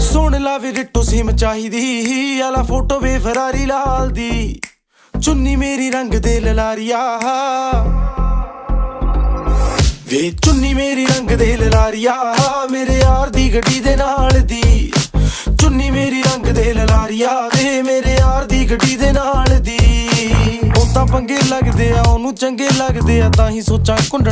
ਸੁਣ ਲਾ ਵੀ ਰਿੱਟੂ ਸਿਮ ਆਲਾ ਫੋਟੋ ਵੇ ਫਰਾਰੀ ਲਾਲ ਦੀ। ਚੁੰਨੀ ਮੇਰੀ ਰੰਗ ਦੇ ਲਲਾਰੀਆ। ਵੇ ਚੁੰਨੀ ਮੇਰੀ ਰੰਗ ਦੇ ਲਲਾਰੀਆ, ਮੇਰੇ ਯਾਰ ਦੀ ਗੱਡੀ ਦੇ ਨਾਲ ਦੀ। ਚੁੰਨੀ ਮੇਰੀ ਰੰਗ ਦੇ ਲਲਾਰੀਆ, ਵੇ ਮੇਰੇ ਯਾਰ ਦੀ ਗੱਡੀ ਦੇ ਨਾਲ ਦੀ। ਉਹ ਤਾਂ ਪੰਗੇ ਲੱਗਦੇ ਆ, ਉਹਨੂੰ ਚੰਗੇ ਲੱਗਦੇ ਆ, ਤਾਂ ਹੀ ਸੋਚਾਂ ਕੁੰਡ